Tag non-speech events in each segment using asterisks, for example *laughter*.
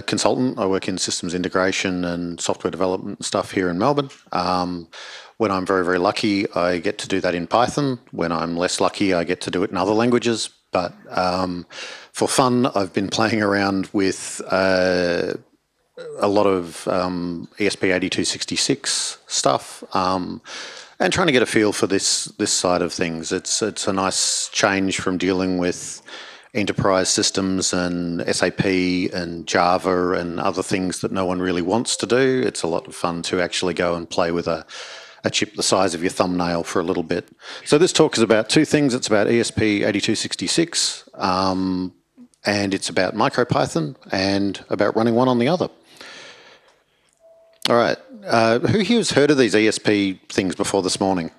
consultant. I work in systems integration and software development stuff here in Melbourne. Um, when I'm very, very lucky, I get to do that in Python. When I'm less lucky, I get to do it in other languages. But um, for fun, I've been playing around with uh, a lot of um, ESP8266 stuff um, and trying to get a feel for this this side of things. It's it's a nice change from dealing with enterprise systems and SAP and Java and other things that no one really wants to do. It's a lot of fun to actually go and play with a a chip the size of your thumbnail for a little bit. So this talk is about two things. It's about ESP8266 um, and it's about MicroPython and about running one on the other. All right. Uh, who here has heard of these ESP things before this morning?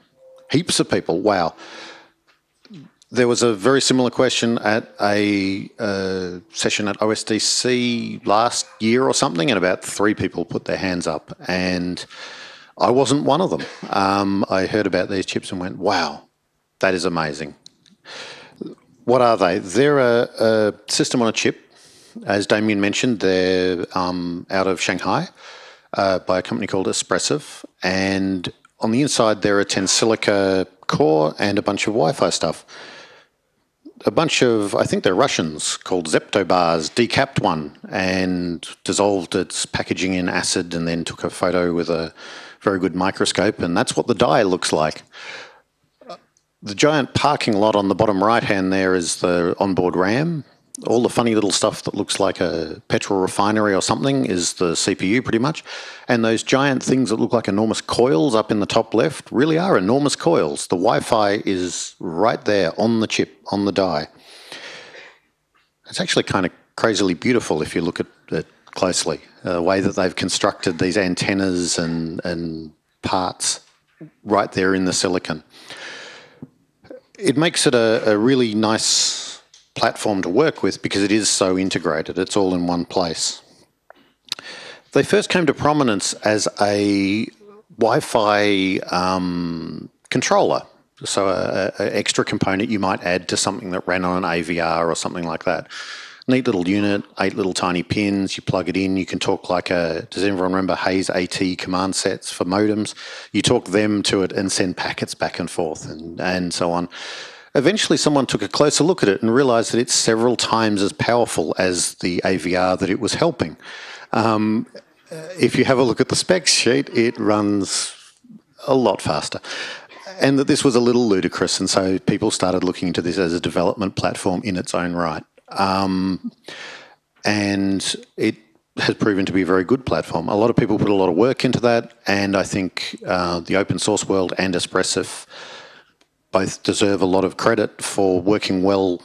Heaps of people. Wow. There was a very similar question at a uh, session at OSDC last year or something, and about three people put their hands up. And I wasn't one of them. Um, I heard about these chips and went, wow, that is amazing. What are they? They're a, a system on a chip. As Damien mentioned, they're um, out of Shanghai uh, by a company called Espressif. And on the inside, there are a Tensilica core and a bunch of Wi Fi stuff. A bunch of, I think they're Russians, called Zeptobars, decapped one and dissolved its packaging in acid and then took a photo with a very good microscope, and that's what the die looks like. The giant parking lot on the bottom right hand there is the onboard RAM. All the funny little stuff that looks like a petrol refinery or something is the CPU pretty much. And those giant things that look like enormous coils up in the top left really are enormous coils. The Wi-Fi is right there on the chip, on the die. It's actually kind of crazily beautiful if you look at it closely. The way that they've constructed these antennas and, and parts right there in the silicon. It makes it a, a really nice platform to work with because it is so integrated. It's all in one place. They first came to prominence as a Wi-Fi um, controller, so an extra component you might add to something that ran on an AVR or something like that neat little unit, eight little tiny pins. You plug it in. You can talk like a. Does everyone remember Hayes AT command sets for modems? You talk them to it and send packets back and forth and and so on. Eventually, someone took a closer look at it and realised that it's several times as powerful as the AVR that it was helping. Um, if you have a look at the specs sheet, it runs a lot faster and that this was a little ludicrous, and so people started looking into this as a development platform in its own right. Um, and it has proven to be a very good platform. A lot of people put a lot of work into that, and I think uh, the open source world and Espressif both deserve a lot of credit for working well,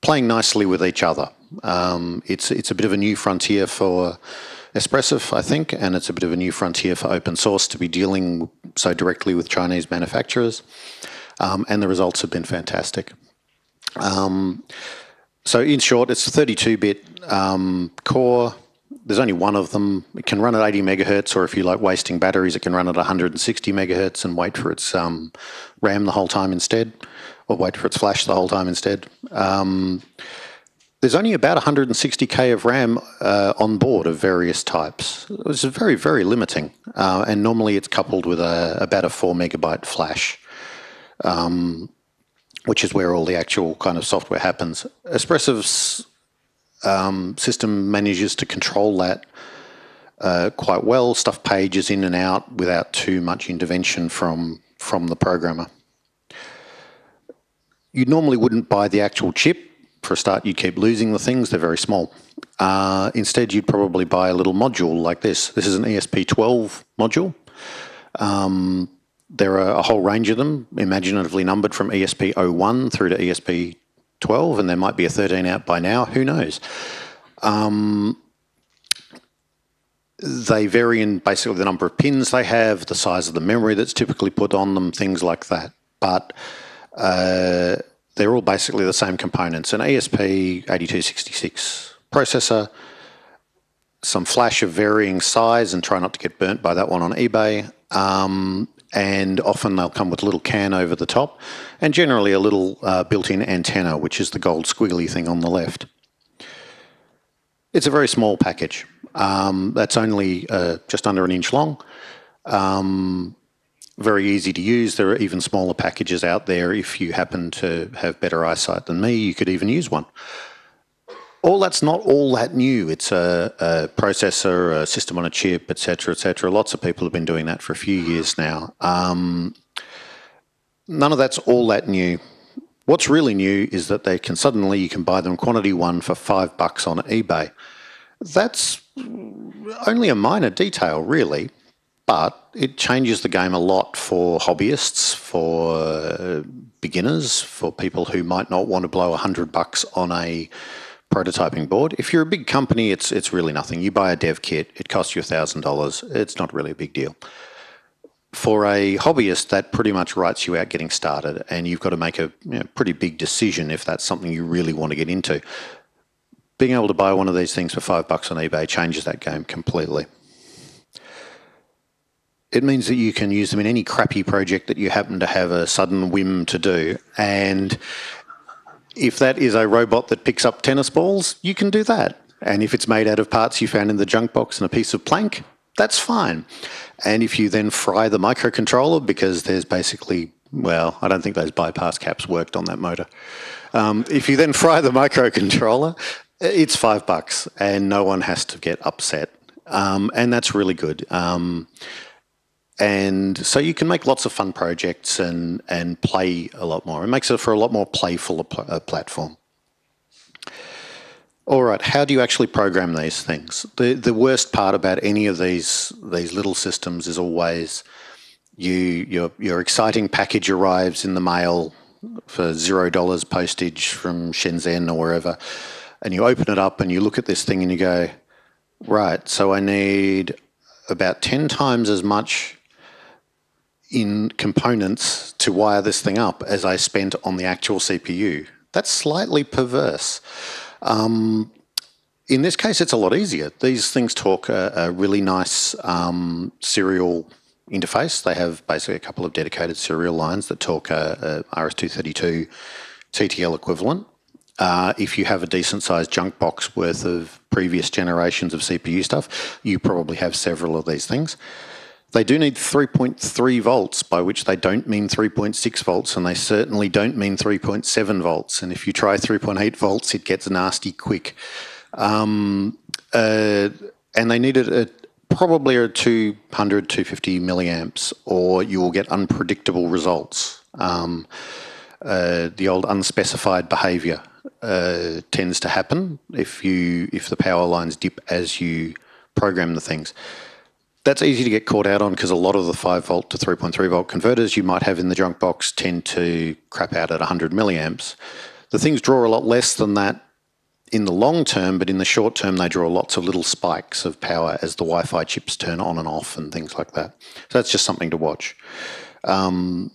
playing nicely with each other. Um, it's it's a bit of a new frontier for Espressif, I think, and it's a bit of a new frontier for open source to be dealing so directly with Chinese manufacturers, um, and the results have been fantastic. Um, so in short, it's a 32-bit um, core. There's only one of them. It can run at 80 megahertz, or if you like wasting batteries, it can run at 160 megahertz and wait for its um, RAM the whole time instead, or wait for its flash the whole time instead. Um, there's only about 160k of RAM uh, on board of various types. It's very, very limiting, uh, and normally it's coupled with a, about a four megabyte flash. Um, which is where all the actual kind of software happens. Espressif's um, system manages to control that uh, quite well, stuff pages in and out without too much intervention from from the programmer. You normally wouldn't buy the actual chip. For a start, you'd keep losing the things, they're very small. Uh, instead, you'd probably buy a little module like this. This is an ESP12 module. Um, there are a whole range of them, imaginatively numbered from ESP 01 through to ESP 12, and there might be a 13 out by now, who knows. Um, they vary in basically the number of pins they have, the size of the memory that's typically put on them, things like that. But uh, they're all basically the same components. An ESP8266 processor, some flash of varying size, and try not to get burnt by that one on eBay. Um, and often they'll come with a little can over the top, and generally a little uh, built-in antenna, which is the gold squiggly thing on the left. It's a very small package. Um, that's only uh, just under an inch long. Um, very easy to use. There are even smaller packages out there. If you happen to have better eyesight than me, you could even use one. All that's not all that new. It's a, a processor, a system on a chip, etc., etc. Lots of people have been doing that for a few years now. Um, none of that's all that new. What's really new is that they can suddenly you can buy them quantity one for five bucks on eBay. That's only a minor detail, really, but it changes the game a lot for hobbyists, for uh, beginners, for people who might not want to blow a hundred bucks on a prototyping board. If you're a big company, it's it's really nothing. You buy a dev kit, it costs you thousand dollars. It's not really a big deal. For a hobbyist, that pretty much writes you out getting started, and you've got to make a you know, pretty big decision if that's something you really want to get into. Being able to buy one of these things for five bucks on eBay changes that game completely. It means that you can use them in any crappy project that you happen to have a sudden whim to do, and if that is a robot that picks up tennis balls, you can do that. And if it's made out of parts you found in the junk box and a piece of plank, that's fine. And if you then fry the microcontroller, because there's basically, well, I don't think those bypass caps worked on that motor. Um, if you then fry the microcontroller, it's five bucks and no one has to get upset. Um, and that's really good. Um, and so you can make lots of fun projects and and play a lot more. It makes it for a lot more playful a, platform. All right, how do you actually program these things? The the worst part about any of these these little systems is always you your your exciting package arrives in the mail for zero dollars postage from Shenzhen or wherever, and you open it up and you look at this thing and you go, right, so I need about ten times as much in components to wire this thing up as I spent on the actual CPU. That's slightly perverse. Um, in this case, it's a lot easier. These things talk a, a really nice um, serial interface. They have basically a couple of dedicated serial lines that talk a, a RS-232 TTL equivalent. Uh, if you have a decent sized junk box worth of previous generations of CPU stuff, you probably have several of these things. They do need 3.3 volts, by which they don't mean 3.6 volts, and they certainly don't mean 3.7 volts. And if you try 3.8 volts, it gets nasty quick. Um, uh, and they needed probably a 200, 250 milliamps, or you will get unpredictable results. Um, uh, the old unspecified behavior uh, tends to happen if you if the power lines dip as you program the things that's easy to get caught out on because a lot of the 5 volt to 3.3 volt converters you might have in the junk box tend to crap out at 100 milliamps. The things draw a lot less than that in the long term, but in the short term, they draw lots of little spikes of power as the Wi Fi chips turn on and off and things like that. So that's just something to watch. Um,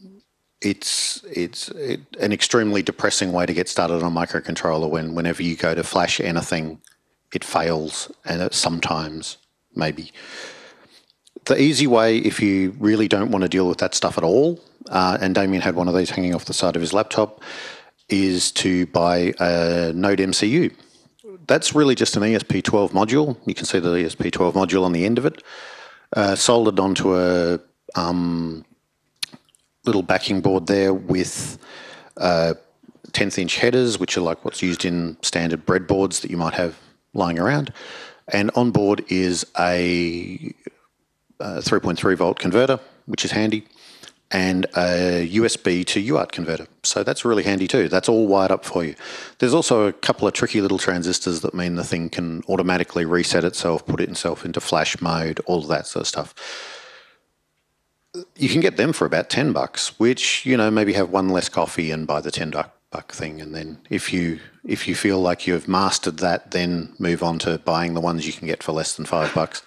it's it's it, an extremely depressing way to get started on a microcontroller when whenever you go to flash anything, it fails, and it sometimes maybe the easy way, if you really don't want to deal with that stuff at all, uh, and Damien had one of these hanging off the side of his laptop, is to buy a Node MCU. That's really just an ESP12 module. You can see the ESP12 module on the end of it, uh, soldered onto a um, little backing board there with uh, 10th inch headers, which are like what's used in standard breadboards that you might have lying around. And on board is a 3.3 volt converter, which is handy, and a USB to UART converter. So that's really handy too. That's all wired up for you. There's also a couple of tricky little transistors that mean the thing can automatically reset itself, put itself into flash mode, all of that sort of stuff. You can get them for about 10 bucks, which, you know, maybe have one less coffee and buy the 10 buck thing. And then if you if you feel like you've mastered that, then move on to buying the ones you can get for less than five bucks.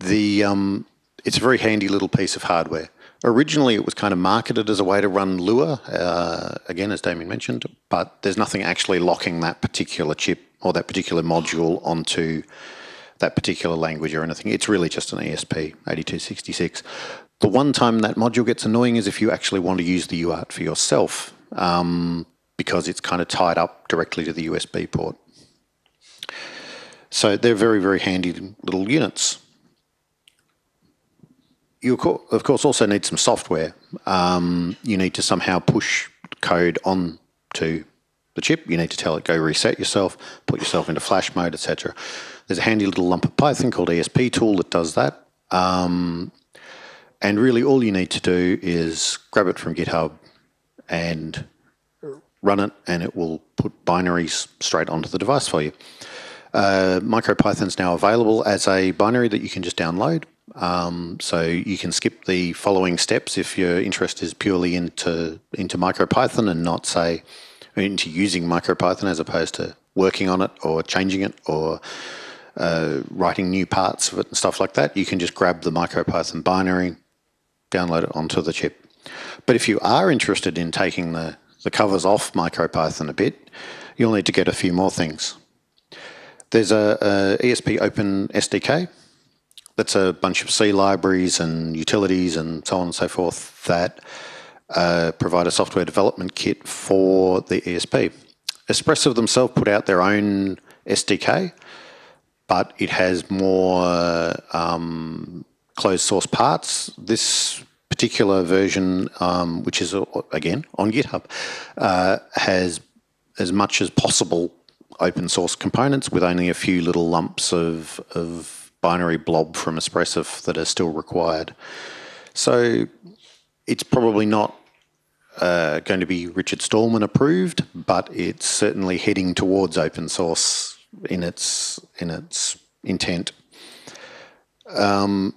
The um, it's a very handy little piece of hardware. Originally, it was kind of marketed as a way to run Lua, uh, again, as Damien mentioned, but there's nothing actually locking that particular chip or that particular module onto that particular language or anything. It's really just an ESP8266. The one time that module gets annoying is if you actually want to use the UART for yourself, um, because it's kind of tied up directly to the USB port. So they're very, very handy little units. You, of course, also need some software. Um, you need to somehow push code on to the chip. You need to tell it go reset yourself, put yourself into flash mode, etc. There's a handy little lump of Python called ESP tool that does that. Um, and really, all you need to do is grab it from GitHub and run it, and it will put binaries straight onto the device for you. Uh, is now available as a binary that you can just download. Um, so you can skip the following steps if your interest is purely into into MicroPython and not say into using MicroPython as opposed to working on it or changing it or uh, writing new parts of it and stuff like that. You can just grab the MicroPython binary, download it onto the chip. But if you are interested in taking the, the covers off MicroPython a bit, you'll need to get a few more things. There's a, a ESP Open SDK. That's a bunch of C libraries and utilities and so on and so forth that uh, provide a software development kit for the ESP. Espressif themselves put out their own SDK, but it has more um, closed source parts. This particular version, um, which is again on GitHub, uh, has as much as possible open source components with only a few little lumps of, of binary blob from Espressif that are still required. So it's probably not uh, going to be Richard Stallman approved, but it's certainly heading towards open source in its in its intent. Um,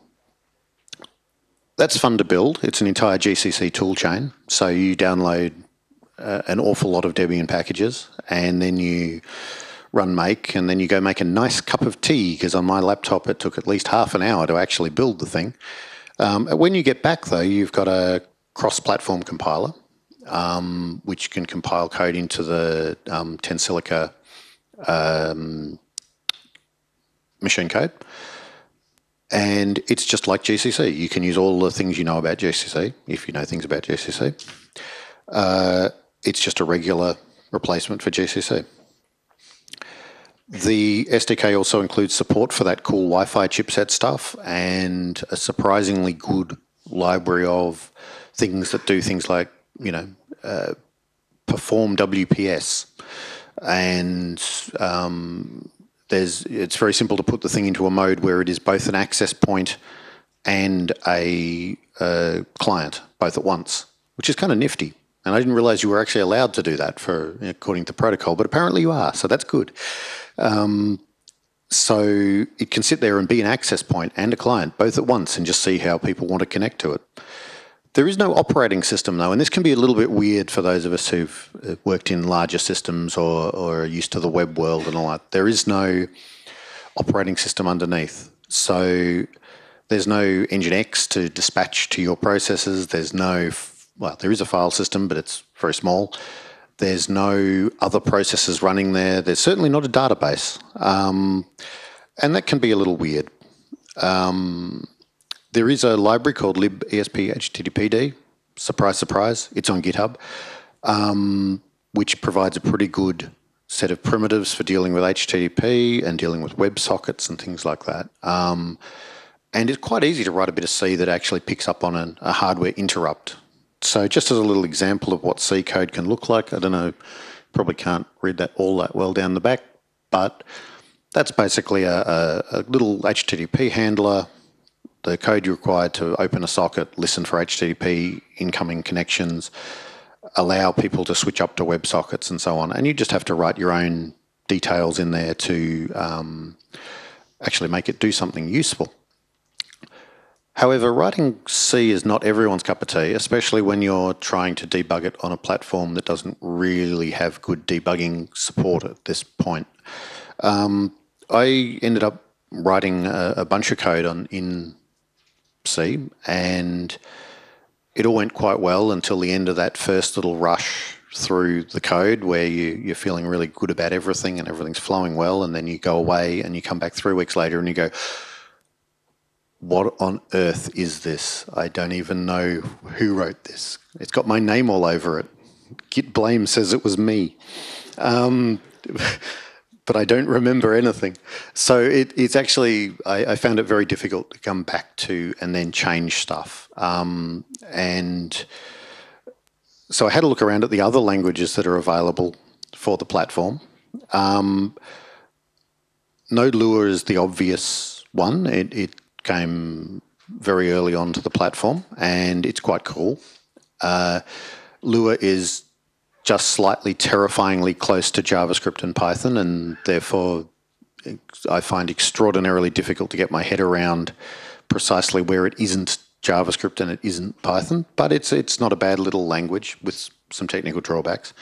that's fun to build. It's an entire GCC toolchain. So you download uh, an awful lot of Debian packages and then you run make and then you go make a nice cup of tea because on my laptop it took at least half an hour to actually build the thing. Um, when you get back though, you've got a cross-platform compiler um, which can compile code into the um, Tensilica um, machine code. And it's just like GCC. You can use all the things you know about GCC, if you know things about GCC. Uh, it's just a regular replacement for GCC. The SDK also includes support for that cool Wi-Fi chipset stuff and a surprisingly good library of things that do things like, you know, uh, perform WPS and um, there's it's very simple to put the thing into a mode where it is both an access point and a, a client both at once, which is kind of nifty. And I didn't realize you were actually allowed to do that for according to protocol, but apparently you are, so that's good. Um, so it can sit there and be an access point and a client both at once and just see how people want to connect to it. There is no operating system though, and this can be a little bit weird for those of us who've uh, worked in larger systems or, or are used to the web world and all that. There is no operating system underneath. So there's no Nginx to dispatch to your processes. There's no, well, there is a file system, but it's very small. There's no other processes running there. There's certainly not a database. Um, and that can be a little weird. Um, there is a library called libesp Surprise, surprise. It's on GitHub, um, which provides a pretty good set of primitives for dealing with HTTP and dealing with WebSockets and things like that. Um, and it's quite easy to write a bit of C that actually picks up on an, a hardware interrupt. So just as a little example of what C code can look like, I don't know, probably can't read that all that well down the back, but that's basically a, a, a little HTTP handler the code you require to open a socket, listen for HTTP incoming connections, allow people to switch up to WebSockets and so on. And you just have to write your own details in there to um, actually make it do something useful. However, writing C is not everyone's cup of tea, especially when you're trying to debug it on a platform that doesn't really have good debugging support at this point. Um, I ended up writing a, a bunch of code on in C, and it all went quite well until the end of that first little rush through the code where you, you're feeling really good about everything and everything's flowing well, and then you go away and you come back three weeks later and you go, what on earth is this? I don't even know who wrote this. It's got my name all over it. Git blame says it was me. Um, *laughs* but I don't remember anything. So it, it's actually, I, I, found it very difficult to come back to and then change stuff. Um, and so I had a look around at the other languages that are available for the platform. Um, Node Lua is the obvious one. It, it, came very early on to the platform and it's quite cool. Uh, Lua is just slightly terrifyingly close to JavaScript and Python, and therefore I find extraordinarily difficult to get my head around precisely where it isn't JavaScript and it isn't Python. But it's it's not a bad little language with some technical drawbacks.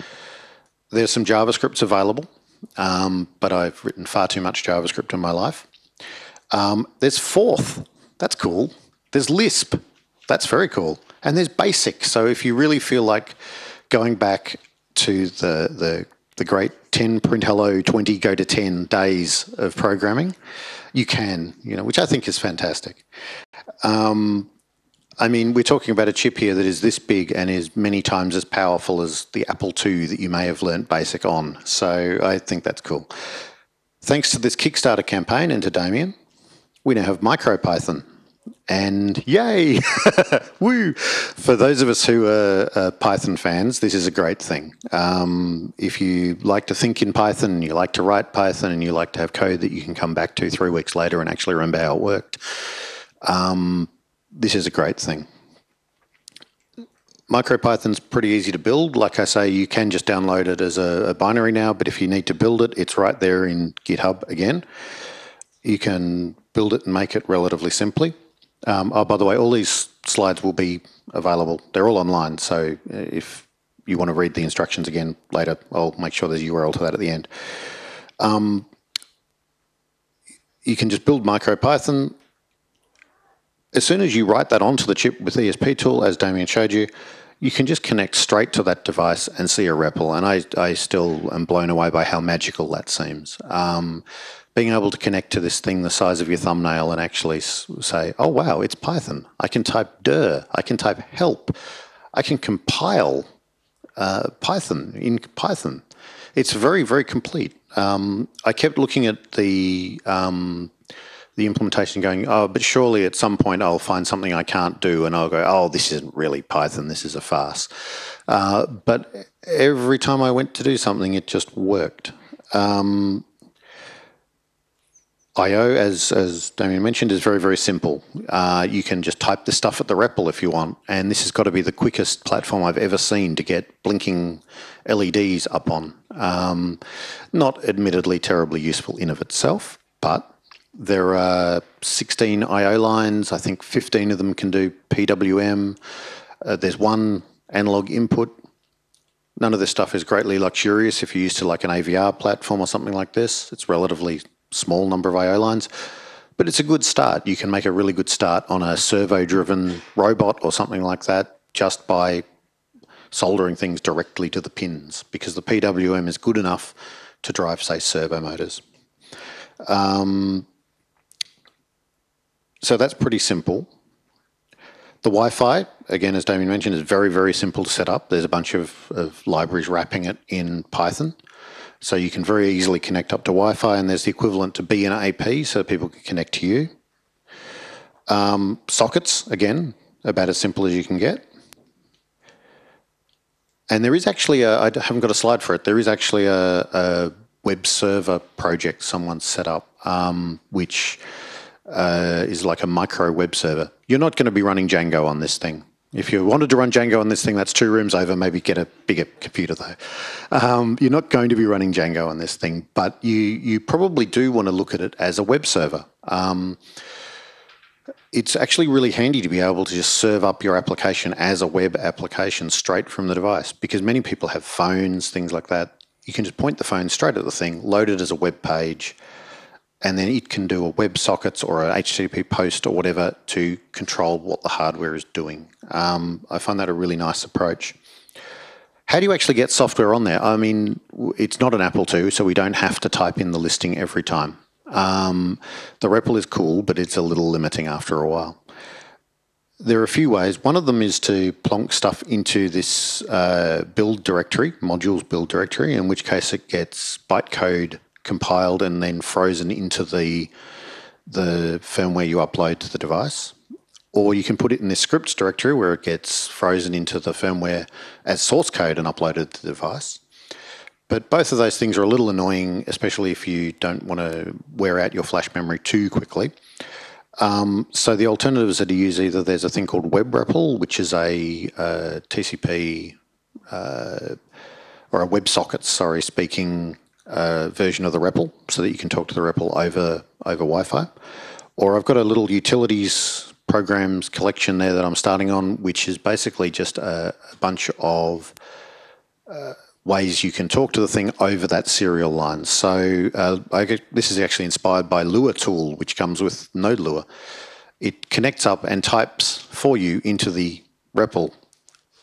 There's some JavaScripts available, um, but I've written far too much JavaScript in my life. Um, there's Forth. That's cool. There's Lisp. That's very cool. And there's Basic. So if you really feel like going back to the, the, the great 10 print hello, 20 go to 10 days of programming, you can, you know, which I think is fantastic. Um, I mean, we're talking about a chip here that is this big and is many times as powerful as the Apple II that you may have learnt BASIC on. So I think that's cool. Thanks to this Kickstarter campaign and to Damien, we now have MicroPython, and yay, *laughs* woo! For those of us who are uh, Python fans, this is a great thing. Um, if you like to think in Python, you like to write Python, and you like to have code that you can come back to three weeks later and actually remember how it worked, um, this is a great thing. MicroPython's pretty easy to build. Like I say, you can just download it as a, a binary now, but if you need to build it, it's right there in GitHub again. You can build it and make it relatively simply. Um, oh, by the way, all these slides will be available. They're all online, so if you want to read the instructions again later, I'll make sure there's a URL to that at the end. Um, you can just build MicroPython. As soon as you write that onto the chip with ESP tool, as Damien showed you, you can just connect straight to that device and see a REPL. And I, I still am blown away by how magical that seems. Um, being able to connect to this thing the size of your thumbnail and actually say, oh, wow, it's Python. I can type dir, I can type help, I can compile uh, Python in Python. It's very, very complete. Um, I kept looking at the um, the implementation going, oh, but surely at some point I'll find something I can't do and I'll go, oh, this isn't really Python, this is a farce. Uh, but every time I went to do something, it just worked. Um, I/O, as as Damien mentioned, is very very simple. Uh, you can just type the stuff at the REPL if you want, and this has got to be the quickest platform I've ever seen to get blinking LEDs up on. Um, not admittedly terribly useful in of itself, but there are 16 I/O lines. I think 15 of them can do PWM. Uh, there's one analog input. None of this stuff is greatly luxurious if you're used to like an AVR platform or something like this. It's relatively small number of I/O lines, but it's a good start. You can make a really good start on a servo-driven robot or something like that just by soldering things directly to the pins because the PWM is good enough to drive, say, servo motors. Um, so that's pretty simple. The Wi-Fi, again, as Damien mentioned, is very, very simple to set up. There's a bunch of, of libraries wrapping it in Python. So you can very easily connect up to Wi-Fi and there's the equivalent to B and AP so people can connect to you. Um, sockets, again, about as simple as you can get. And there is actually a, I haven't got a slide for it, there is actually a, a web server project someone set up, um, which uh, is like a micro web server. You're not going to be running Django on this thing. If you wanted to run Django on this thing, that's two rooms over. Maybe get a bigger computer though. Um, you're not going to be running Django on this thing, but you you probably do want to look at it as a web server. Um, it's actually really handy to be able to just serve up your application as a web application straight from the device because many people have phones, things like that. You can just point the phone straight at the thing, load it as a web page, and then it can do a WebSockets or a HTTP post or whatever to control what the hardware is doing. Um, I find that a really nice approach. How do you actually get software on there? I mean, it's not an Apple II, so we don't have to type in the listing every time. Um, the REPL is cool, but it's a little limiting after a while. There are a few ways. One of them is to plonk stuff into this uh, build directory, modules build directory, in which case it gets bytecode compiled and then frozen into the the firmware you upload to the device. Or you can put it in the scripts directory where it gets frozen into the firmware as source code and uploaded to the device. But both of those things are a little annoying, especially if you don't want to wear out your flash memory too quickly. Um, so the alternatives are to use either there's a thing called WebREPL, which is a, TCP uh, or a WebSocket, sorry, speaking version of the REPL, so that you can talk to the REPL over over Wi-Fi. Or I've got a little utilities programs collection there that I'm starting on, which is basically just a, a bunch of uh, ways you can talk to the thing over that serial line. So uh, get, this is actually inspired by Lua tool, which comes with Node Lua. It connects up and types for you into the REPL,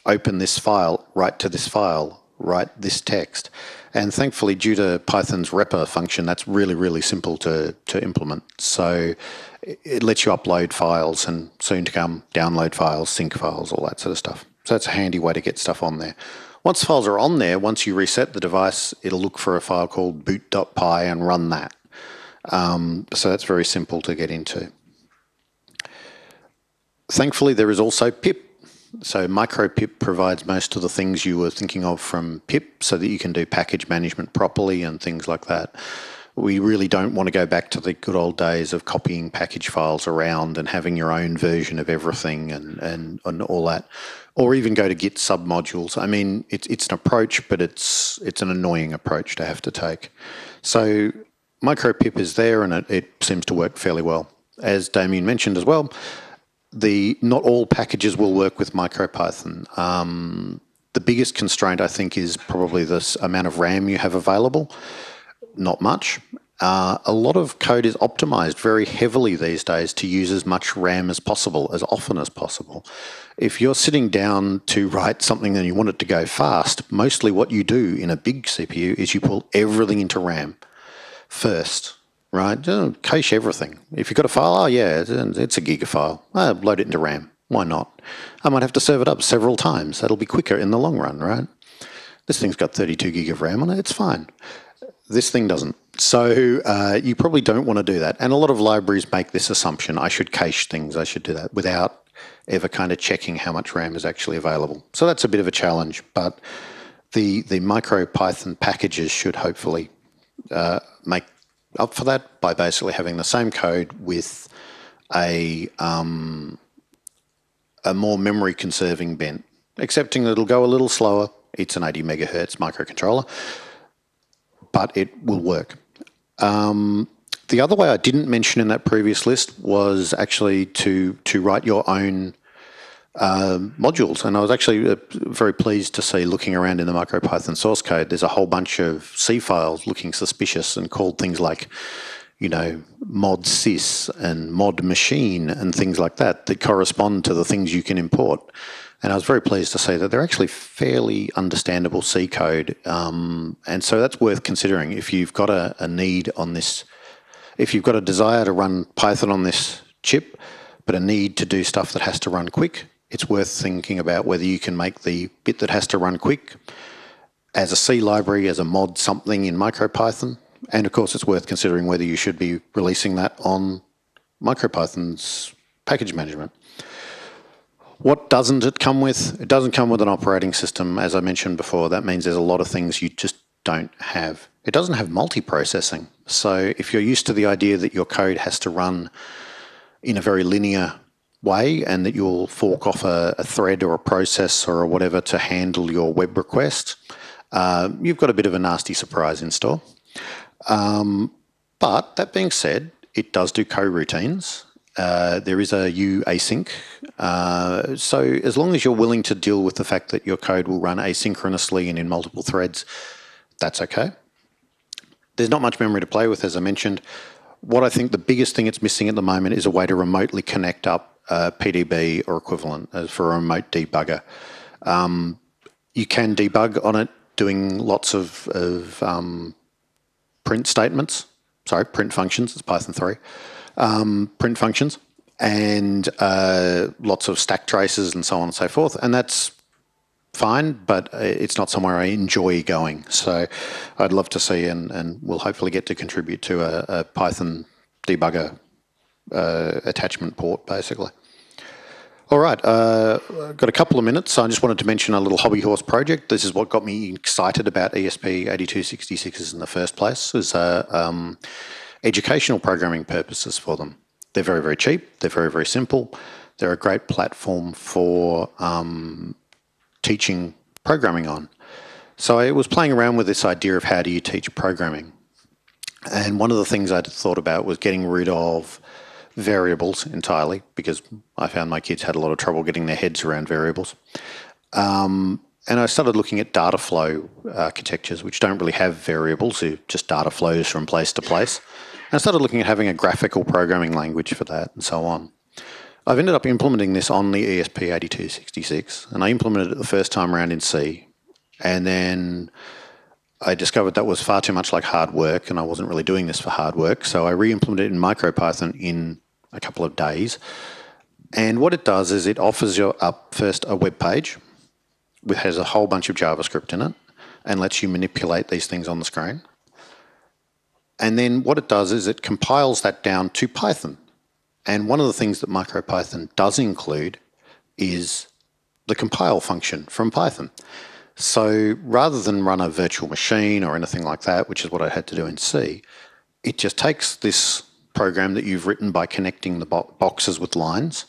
open this file, write to this file, write this text. And thankfully, due to Python's repr function, that's really, really simple to, to implement. So it lets you upload files and soon to come download files, sync files, all that sort of stuff. So that's a handy way to get stuff on there. Once files are on there, once you reset the device, it'll look for a file called boot.py and run that. Um, so that's very simple to get into. Thankfully, there is also pip. So micropip provides most of the things you were thinking of from pip so that you can do package management properly and things like that we really don't want to go back to the good old days of copying package files around and having your own version of everything and, and, and all that, or even go to Git submodules. I mean, it's, it's an approach, but it's, it's an annoying approach to have to take. So micropip is there and it, it seems to work fairly well. As Damien mentioned as well, the not all packages will work with MicroPython. Um, the biggest constraint, I think, is probably this amount of RAM you have available not much. Uh, a lot of code is optimized very heavily these days to use as much RAM as possible, as often as possible. If you're sitting down to write something and you want it to go fast, mostly what you do in a big CPU is you pull everything into RAM first, right? cache everything. If you've got a file, oh yeah, it's a giga file. Oh, load it into RAM. Why not? I might have to serve it up several times. That'll be quicker in the long run, right? This thing's got 32 gig of RAM on it. It's fine. This thing doesn't. So uh, you probably don't want to do that. And a lot of libraries make this assumption. I should cache things. I should do that without ever kind of checking how much RAM is actually available. So that's a bit of a challenge, but the, the MicroPython packages should hopefully uh, make up for that by basically having the same code with a, um, a more memory conserving bent, accepting that it'll go a little slower. It's an 80 megahertz microcontroller but it will work. Um, the other way I didn't mention in that previous list was actually to to write your own modules, and I was actually uh, very pleased to see looking around in the MicroPython source code. There's a whole bunch of C files looking suspicious and called things like, you know, mod sys and mod machine and things like that that correspond to the things you can import. And I was very pleased to see that they're actually fairly understandable C code. Um, and so that's worth considering if you've got a, a, need on this, if you've got a desire to run Python on this chip, but a need to do stuff that has to run quick, it's worth thinking about whether you can make the bit that has to run quick as a C library, as a mod something in MicroPython. And of course, it's worth considering whether you should be releasing that on MicroPython's package management. What doesn't it come with? It doesn't come with an operating system, as I mentioned before. That means there's a lot of things you just don't have. It doesn't have multiprocessing. So if you're used to the idea that your code has to run in a very linear way and that you'll fork off a, a thread or a process or whatever to handle your web request, uh, you've got a bit of a nasty surprise in store. Um, but that being said, it does do coroutines uh, there is a U async. Uh, so as long as you're willing to deal with the fact that your code will run asynchronously and in multiple threads, that's okay. There's not much memory to play with, as I mentioned. What I think the biggest thing it's missing at the moment is a way to remotely connect up uh, PDB or equivalent as for a remote debugger. Um, you can debug on it doing lots of, of um, print statements, sorry, print functions, it's Python 3 um, print functions and uh, lots of stack traces and so on and so forth. And that's fine, but it's not somewhere I enjoy going. So I'd love to see, and, and we'll hopefully get to contribute to a, a Python debugger uh, attachment port, basically. All right, uh, got a couple of minutes. So I just wanted to mention a little hobby horse project. This is what got me excited about ESP8266s in the first place, is uh, um, educational programming purposes for them. They're very, very cheap. They're very, very simple. They're a great platform for um, teaching programming on. So I was playing around with this idea of how do you teach programming. And one of the things I'd thought about was getting rid of variables entirely because I found my kids had a lot of trouble getting their heads around variables. Um, and I started looking at data flow architectures, which don't really have variables, they're just data flows from place to place. And I started looking at having a graphical programming language for that and so on. I've ended up implementing this on the ESP8266, and I implemented it the first time around in C. And then I discovered that was far too much like hard work, and I wasn't really doing this for hard work. So I re-implemented it in MicroPython in a couple of days. And what it does is it offers you up first a web page, which has a whole bunch of JavaScript in it, and lets you manipulate these things on the screen. And then what it does is it compiles that down to Python. And one of the things that MicroPython does include is the compile function from Python. So rather than run a virtual machine or anything like that, which is what I had to do in C, it just takes this program that you've written by connecting the bo boxes with lines,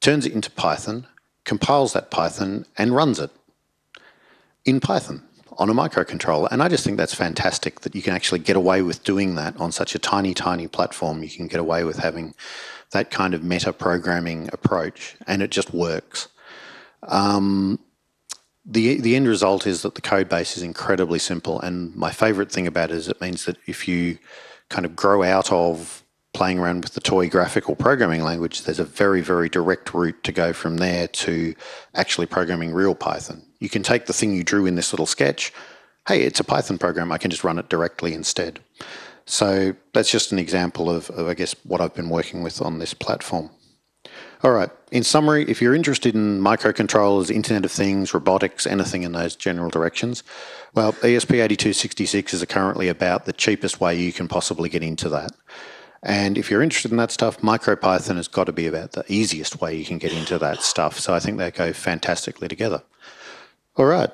turns it into Python, compiles that Python, and runs it in Python on a microcontroller. And I just think that's fantastic that you can actually get away with doing that on such a tiny, tiny platform. You can get away with having that kind of meta programming approach, and it just works. Um, the the end result is that the code base is incredibly simple, and my favorite thing about it is it means that if you kind of grow out of playing around with the toy graphical programming language, there's a very, very direct route to go from there to actually programming real Python. You can take the thing you drew in this little sketch, hey, it's a Python program, I can just run it directly instead. So that's just an example of, of, I guess, what I've been working with on this platform. All right, in summary, if you're interested in microcontrollers, Internet of Things, robotics, anything in those general directions, well, ESP8266 is currently about the cheapest way you can possibly get into that. And if you're interested in that stuff, MicroPython has got to be about the easiest way you can get into that stuff. So I think they go fantastically together. All right.